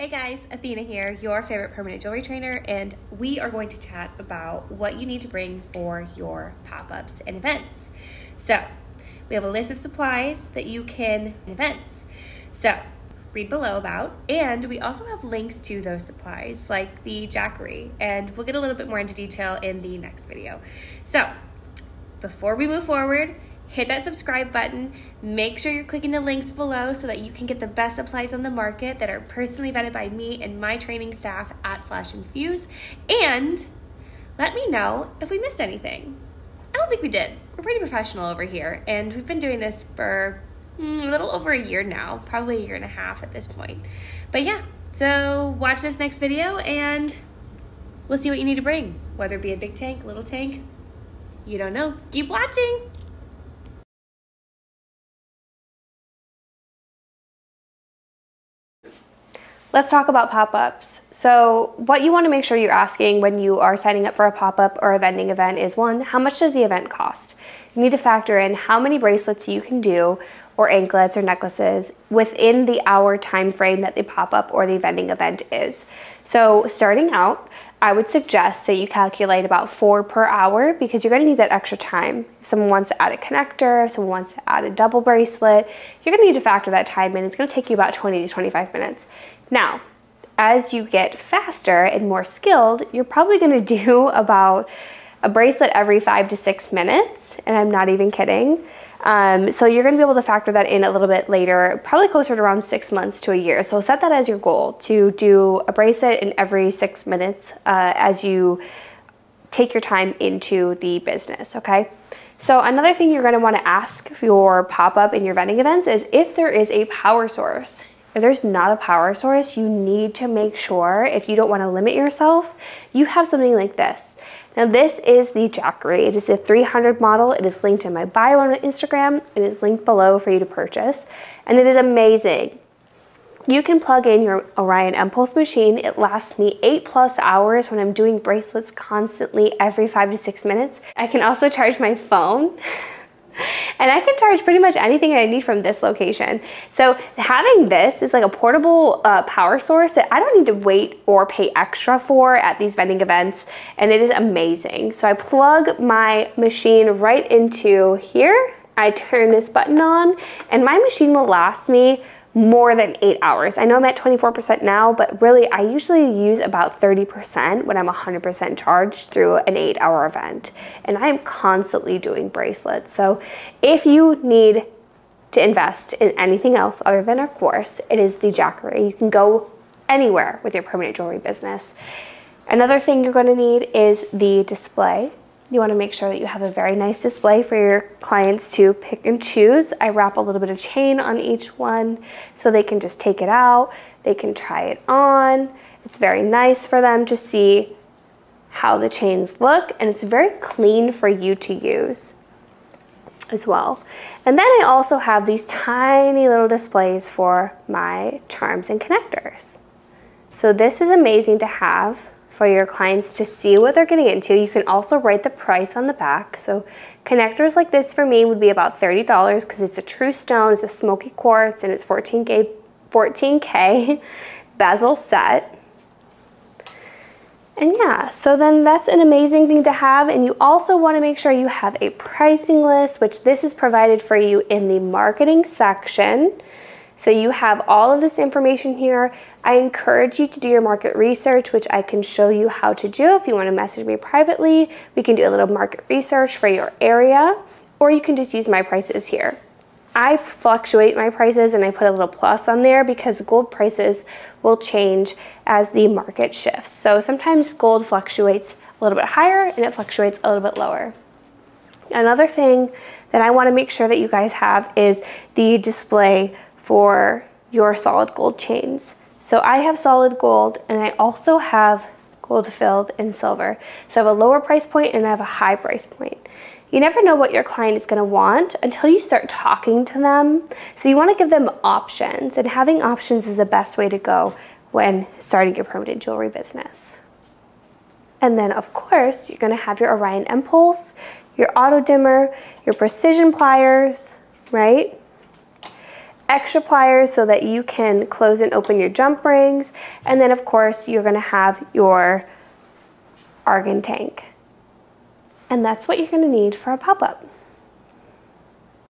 Hey guys, Athena here, your favorite permanent jewelry trainer, and we are going to chat about what you need to bring for your pop ups and events. So, we have a list of supplies that you can events. So, read below about, and we also have links to those supplies like the Jackery, and we'll get a little bit more into detail in the next video. So, before we move forward, hit that subscribe button. Make sure you're clicking the links below so that you can get the best supplies on the market that are personally vetted by me and my training staff at Flash and Fuse. And let me know if we missed anything. I don't think we did. We're pretty professional over here, and we've been doing this for mm, a little over a year now, probably a year and a half at this point. But yeah, so watch this next video and we'll see what you need to bring, whether it be a big tank, little tank. You don't know. Keep watching. Let's talk about pop-ups. So what you want to make sure you're asking when you are signing up for a pop-up or a vending event is one, how much does the event cost? You need to factor in how many bracelets you can do or anklets or necklaces within the hour time frame that the pop-up or the vending event is. So starting out, I would suggest that you calculate about four per hour because you're gonna need that extra time. If someone wants to add a connector, if someone wants to add a double bracelet, you're gonna need to factor that time in. It's gonna take you about 20 to 25 minutes. Now, as you get faster and more skilled, you're probably gonna do about a bracelet every five to six minutes, and I'm not even kidding. Um, so you're gonna be able to factor that in a little bit later, probably closer to around six months to a year. So set that as your goal to do a bracelet in every six minutes uh, as you take your time into the business, okay? So another thing you're gonna wanna ask your pop-up and your vending events is if there is a power source if there's not a power source, you need to make sure, if you don't want to limit yourself, you have something like this. Now this is the Jackery. It is the 300 model. It is linked in my bio on Instagram. It is linked below for you to purchase. And it is amazing. You can plug in your Orion mPulse machine. It lasts me eight plus hours when I'm doing bracelets constantly every five to six minutes. I can also charge my phone. and I can charge pretty much anything I need from this location. So having this is like a portable uh, power source that I don't need to wait or pay extra for at these vending events and it is amazing. So I plug my machine right into here. I turn this button on and my machine will last me more than eight hours. I know I'm at 24% now, but really I usually use about 30% when I'm 100% charged through an eight hour event. And I am constantly doing bracelets. So if you need to invest in anything else other than a course, it is the Jackery. You can go anywhere with your permanent jewelry business. Another thing you're gonna need is the display. You wanna make sure that you have a very nice display for your clients to pick and choose. I wrap a little bit of chain on each one so they can just take it out. They can try it on. It's very nice for them to see how the chains look and it's very clean for you to use as well. And then I also have these tiny little displays for my charms and connectors. So this is amazing to have for your clients to see what they're getting into. You can also write the price on the back. So connectors like this for me would be about $30 because it's a true stone, it's a smoky quartz, and it's 14K, 14K bezel set. And yeah, so then that's an amazing thing to have. And you also want to make sure you have a pricing list, which this is provided for you in the marketing section. So you have all of this information here. I encourage you to do your market research, which I can show you how to do. If you want to message me privately, we can do a little market research for your area, or you can just use my prices here. I fluctuate my prices and I put a little plus on there because gold prices will change as the market shifts. So sometimes gold fluctuates a little bit higher and it fluctuates a little bit lower. Another thing that I want to make sure that you guys have is the display for your solid gold chains. So I have solid gold and I also have gold filled and silver. So I have a lower price point and I have a high price point. You never know what your client is going to want until you start talking to them. So you want to give them options and having options is the best way to go when starting your permanent jewelry business. And then of course, you're going to have your Orion mPulse, your auto dimmer, your precision pliers, right? Extra pliers so that you can close and open your jump rings. And then of course you're gonna have your argon tank. And that's what you're gonna need for a pop-up.